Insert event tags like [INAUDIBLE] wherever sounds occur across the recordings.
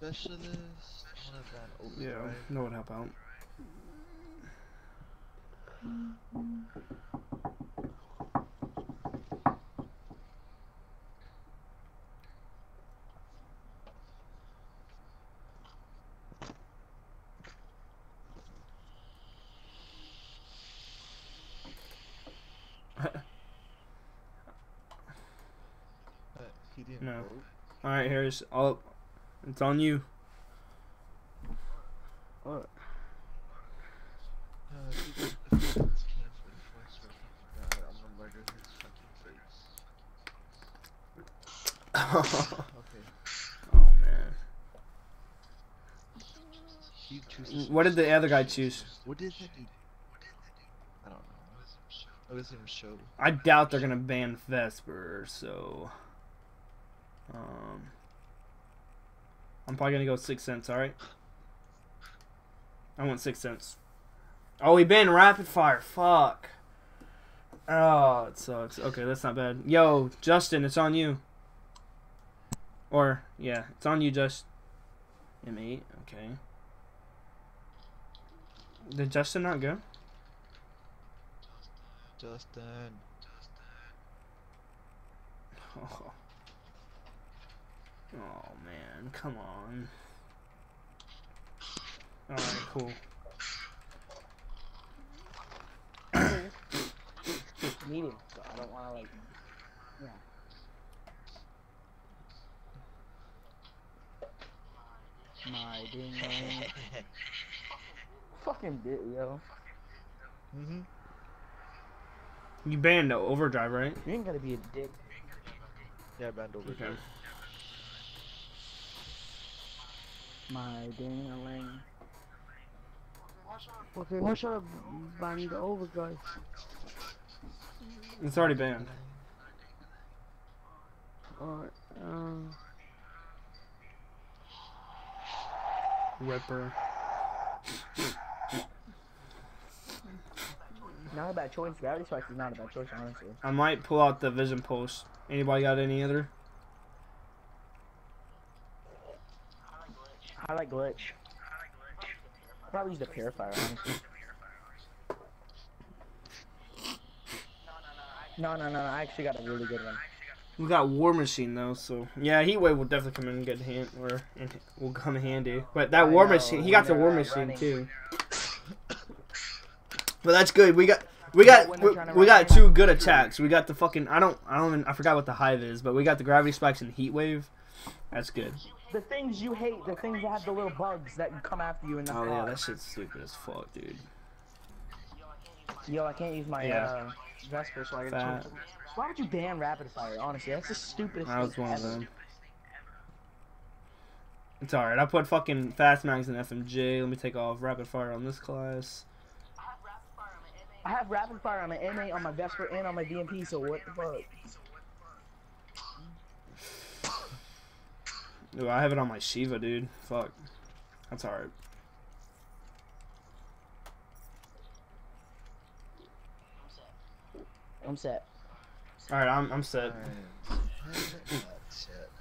Specialist. I wanna ban Yeah, overdrive. no would help out. [LAUGHS] He didn't No. All right, Harris. All it's on you. What? Uh, if he does- if he does cancel before I start talking about it, I'm gonna murder his fucking [LAUGHS] face. oh man. What did the other guy choose? What did he? I don't know. It doesn't even show. I doubt they're gonna ban Vesper, so um, I'm probably gonna go six cents. All right. I want six cents. Oh, he banned rapid fire. Fuck. Oh, it sucks. Okay, that's not bad. Yo, Justin, it's on you. Or yeah, it's on you, Just. M8. Okay. Did Justin not go? Justin. Justin. Oh. [LAUGHS] oh man, come on. Alright, cool. Medium. So I don't want to like. Yeah. My ding dong. Fucking bit, yo. mhm. You banned overdrive, right? You ain't gotta be a dick. Yeah, banned overdrive. Okay. My ding dong. Okay, why should I ban the overdrive? It's already banned. Alright, um. Ripper. Not a bad choice. Gravity Spikes is not a bad choice, honestly. I might pull out the vision pulse. Anybody got any other? I like glitch. Probably use the purifier, honestly. No, no, no, no. I actually got a really good one. We got War Machine though, so yeah, Heatwave will definitely come in get hand or and will come handy. But that I War know, Machine, he got the War uh, Machine running. too. But that's good. We got we got we, we got two good attacks. We got the fucking I don't I don't even, I forgot what the hive is, but we got the gravity spikes and heat wave. That's good. The things you hate, the things that have the little bugs that come after you in the Oh yeah, that shit's stupid as fuck, dude. Yo, I can't use my Yeah. uh, Vesper, so I Fat. gotta choose. Why would you ban rapid fire? Honestly, that's the stupidest That was thing one of them. It's alright. I put fucking fast mags in FMJ. Let me take off rapid fire on this class. I have rapid fire on my MA, on my Vesper, and on my VMP. So what the fuck? Ooh, I have it on my Shieva, dude. Fuck. That's alright. I'm set. I'm set. Alright, I'm I'm set.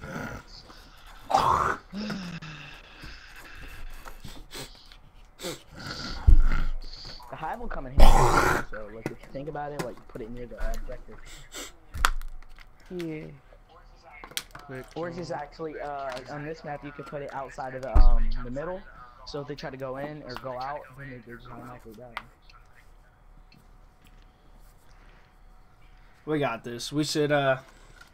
That's. The hive will come in handy. so like, if you think about it, like put it near the objective. Yeah. Quick. Or it's just actually uh, on this map you can put it outside of the um the middle. So if they try to go in or go out, then they, they just automatically die. We got this. We should uh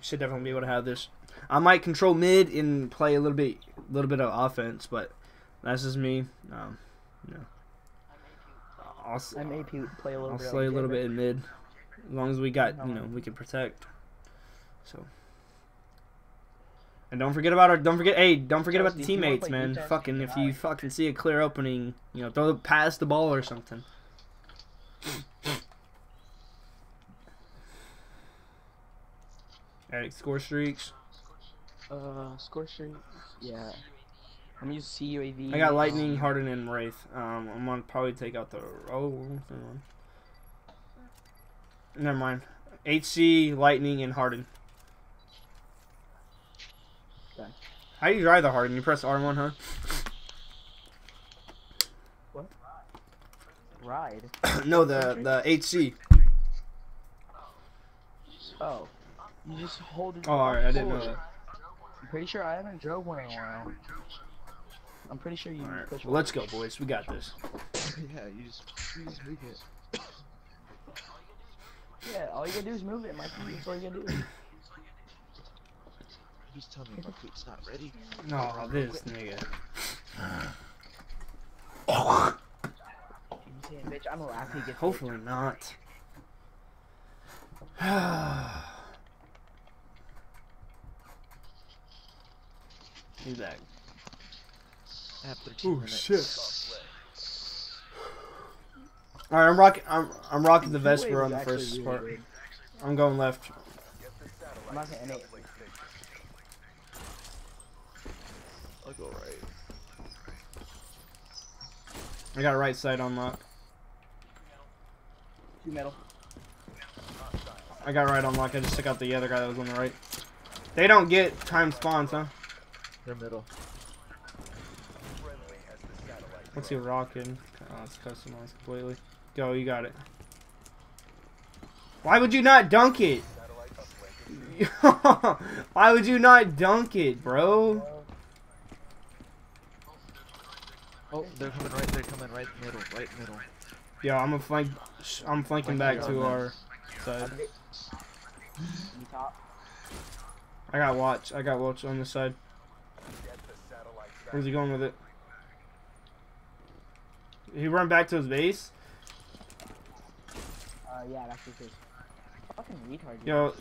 should definitely be able to have this. I might control mid and play a little bit a little bit of offense, but that's just me. Um, you. I'll, s- I may play a little I'll bit. slay a little bit in mid. As long as we got, you know, Um, we can protect. So. And don't forget about our. Don't forget. Hey, don't forget about the Chelsea, if you wanna teammates, man. Fucking, if you fucking see a clear opening, you know, throw the pass the ball or something. Alright, score streaks. Uh, score streak. Yeah. I'm gonna use CUAV. I got lightning, um, Harden, and Wraith. Um, I'm gonna probably take out the. Oh, never mind. Never mind. HC, lightning, and Harden. How do you drive the Harden? You press R1, huh? What? Ride. [COUGHS] no, the the HC. Oh. You just hold it. Oh, alright, I didn't know that. I'm pretty sure I haven't drove one in a while. I'm pretty sure you Alright, push well, let's go, boys. We got this. [LAUGHS] yeah, you just, you just move it. [COUGHS] Yeah, all you gotta do is move it, Mikey. That's all you gotta do. You just tell me my food's not ready. Oh, this nigga. You saying, bitch, I'm gonna laugh get Hopefully not. [SIGHS] He's back. I have 13 Oh, shit. All right, I'm rocking. I'm I'm rocking the Vesper on the Actually first really part. good. I'm going left. I'm not saying any. I'll go right. I got right side on lock. Two metal. I got right on lock. I just took out the other guy that was on the right. They don't get time spawns, huh? They're middle. What's he rocking? Oh, it's customized completely. Go, you got it. Why would you not dunk it? [LAUGHS] Why would you not dunk it, bro? Oh, they're coming right. They're coming right middle. Right middle. Yo, I'm a flank. I'm flanking back to our side. I got watch. I got watch on this side. Where's he going with it? He run back to his base. Uh, yeah, that's what it is. Fucking retard. Yo,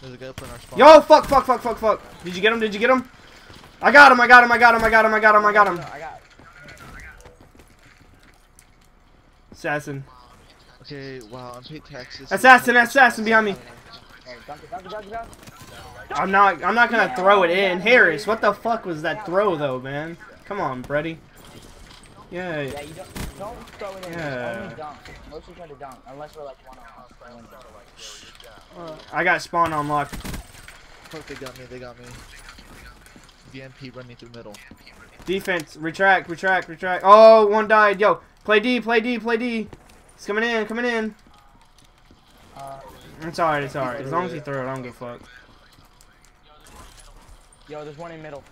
There's a guy up in our spawn. yo, fuck, fuck, fuck, fuck, fuck. Did you get him? Did you get him? I got him. I got him. I got him. I got him. I got him. I got him. No, I got. Assassin. Okay, wow. Unpaid taxes. Assassin. Assassin behind me. I'm not. I'm not gonna throw it in. Harris, what the fuck was that throw though, man? Come on, Brady. Yeah. Yeah, you don't, don't throw it in. Yeah. Just only dunk. Mostly try to dunk, unless we're like one on one. Uh, I got spawn on lock. Fuck, they got me. They got me. VMP running through middle. Defense. Retract. Retract. Retract. Oh, one died. Yo, play D. Play D. Play D. He's coming in. Coming in. Uh, It's alright. It's alright. As long as he throw it, I don't give a fuck. yo, there's one in middle.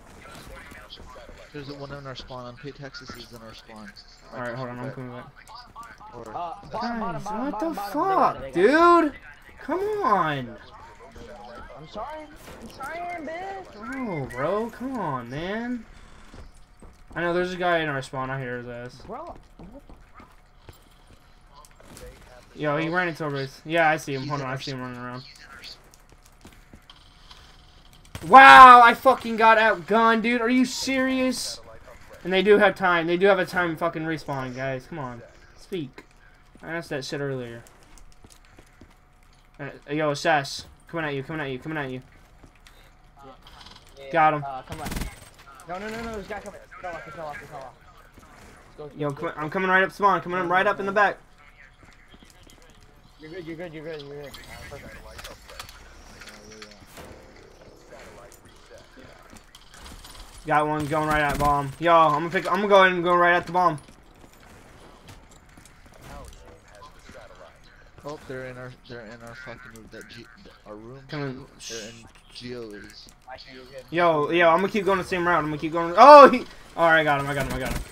There's one in our spawn. Unpaid taxes is in our spawn. Alright, hold on. I'm coming back. Uh, bottom, bottom, Guys, bottom, what bottom, the bottom. They got it, fuck, they got dude? Come on. I'm sorry. I'm sorry, bitch. Oh, bro. Come on, man. I know there's a guy in our spawn. I hear his ass. Bro, Yo, he ran into our base. Yeah, I see him. Hold on, I see him running around. Wow, I fucking got outgunned, dude. Are you serious? And they do have time. They do have a time fucking respawning, guys. Come on. Speak. I asked that shit earlier. Uh, yo, Sass. Coming at you, coming at you, coming at you. Got him. Come left. No, no, no, no. This guy coming. Fell off. He fell off. He fell off. Let's go, Yo, come, I'm coming right up spawn. Coming up right up in the back. You're good. You're good. You're good. You're good. Perfect. Got one going right at bomb. Yo, I'm gonna pick. I'm gonna go ahead and go right at the bomb. oh, they're in our. They're in our fucking room. That G, our room. Coming. They're in Geo is. Actually, you're good. Yo, yo, I'm gonna keep going the same route. I'm gonna keep going. Oh, he. All right, I got him. I got him. I got him.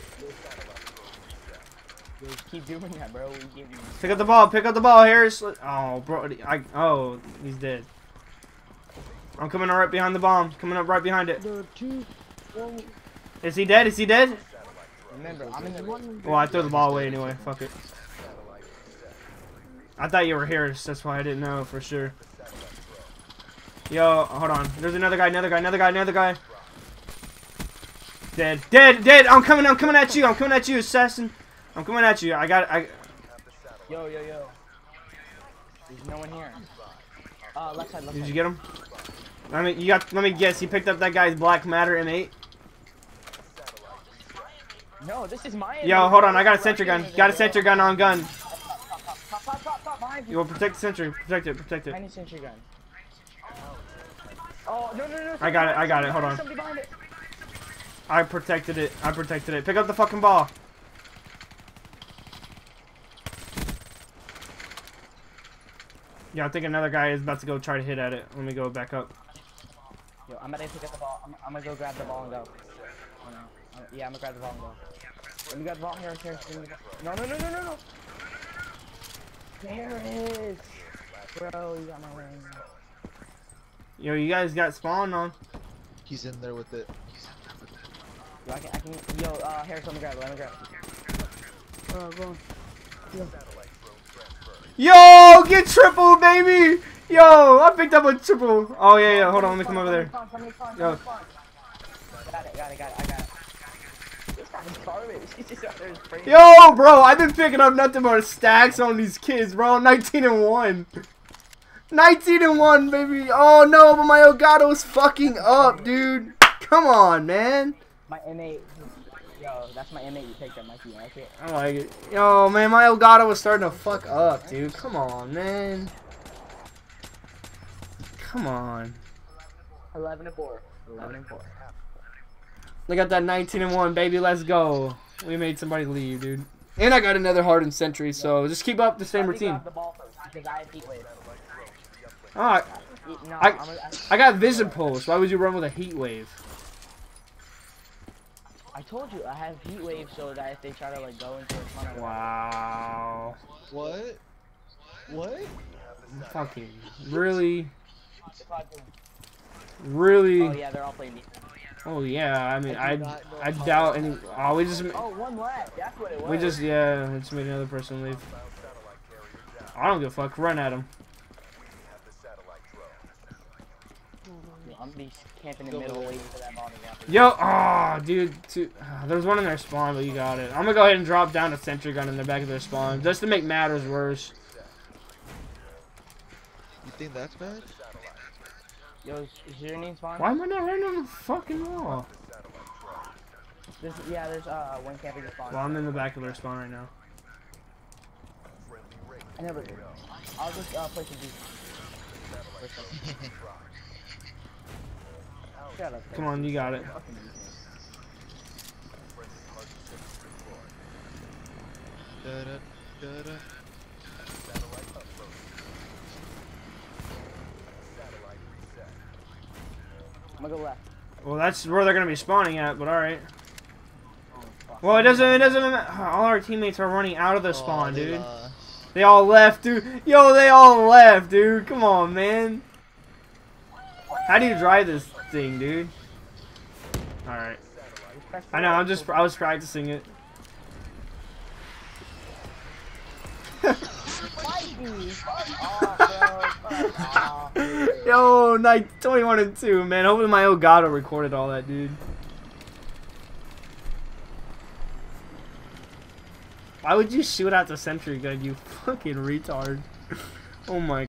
Yo, keep doing that, bro. We give. Pick up the ball. Pick up the ball, Harris. Oh, bro. I. Oh, he's dead. I'm coming right behind the bomb. Coming up right behind it. Is he dead? Is he dead? Remember, I'm in the. Well, I threw the ball away anyway. Fuck it. I thought you were Harris. That's why I didn't know for sure. Yo, hold on. There's another guy. Another guy. Another guy. Another guy. Dead. Dead. Dead. I'm coming. I'm coming at you. I'm coming at you, assassin. I'm coming at you. I got. I. Yo, yo, yo. There's no one here. Uh, left side, left Did side. you get him? Let me. You got. Let me guess. You picked up that guy's Black Matter M8. No, this is my. Yo, hold on. I got a sentry gun. Got a sentry gun on gun. You will protect the sentry. Protect it. Protect it. The sentry gun. Oh no no no! I got it, I got it, hold on. It. I protected it. I protected it. Pick up the fucking ball. Yeah, I think another guy is about to go try to hit at it. Let me go back up. Yo, I'm gonna pick up the ball. I'm, I'm gonna go grab the ball and go. Oh, no. Uh, yeah, I'm gonna grab the ball and go. Let me grab the ball here, here, here. No, no, no, no, no, no. There it is. Bro, you got my ring. Yo, you guys got spawn on. He's in there with it. Yo, I can, I can, yo, uh, Harris, let me grab it, let me grab it. Oh, go on. Yo, get triple, baby. Yo, I picked up a triple. Oh yeah, yeah. Hold on, let me come over there. Yo. Got it, got it, got it, I got it. This guy's garbage. [LAUGHS] He's just out there. Yo, bro, I've been picking up nothing but stacks on these kids, bro. 19 and one. 19 and one, baby. Oh no, but my Elgato's fucking up, dude. Come on, man. My M8, yo, that's my M8 you picked up, Mikey. I can't. I like it. Yo, man, my Elgato was starting to fuck up, dude. Come on, man. Come on. 11 and 4. 11 and 4. Look at that 19 and 1, baby. Let's go. We made somebody leave, dude. And I got another hardened sentry, so just keep up the same routine. Grab the ball first, because I have heat wave. Alright, No, I- I'm I got vision pulse. Why would you run with a heat wave? I, I told you I have heat wave so that if they try to like go into a tunnel. Wow. What? What? Fucking really, If I do- really. Oh yeah, they're all playing me. Oh yeah. I mean, I I do not know I doubt any. Oh, we just Oh, one left. That's what it was. we just yeah. Just made another person leave. I don't give a fuck. Run at him. I'm gonna be camping in the middle waiting for that ball to drop. Yo, oh, dude, two, there's one in their spawn, but you got it. I'm gonna go ahead and drop down a sentry gun in the back of their spawn, just to make matters worse. You think that's bad? Yo, is, is your name spawn? Why am I not running on the fucking wall? There's, yeah, there's uh one camping in spawn. Well, I'm in the back of their spawn right now. I never did. I'll just uh play some defense. Shut up. Come on, you got it. Da-da, da-da. I'm gonna go left. Well, that's where they're gonna be spawning at, but all right. Oh. Well, it doesn't. It doesn't. matter. All our teammates are running out of the Oh, spawn, they dude. lost. They all left, dude. Yo, they all left, dude. Come on, man. How do you drive this thing, dude? All right. I know. I'm just. I was practicing it. Mikey, fuck off, bro. Fuck off. Yo, night 21 and 2, man. Hopefully my Elgato recorded all that, dude. Why would you shoot out the sentry gun, you fucking retard? [LAUGHS] Oh my